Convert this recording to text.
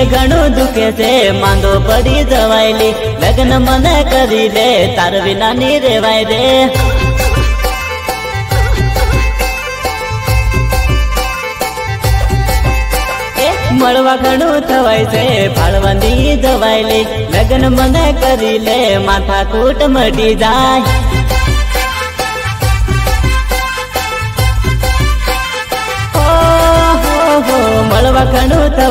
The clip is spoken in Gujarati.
મને ઘણું દુખે છે, માંદો પડી જવાયલી લગ્ન મને કરી દે, તાર વિના ની રેવાય રે. મળવા ઘણું થવાય છે, ફાળવાની જવાયલી લગ્ન મને કરી લે, માથા કૂટ મટી જાય. મળવા ઘણું થવાય